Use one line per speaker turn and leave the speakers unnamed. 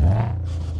Yeah.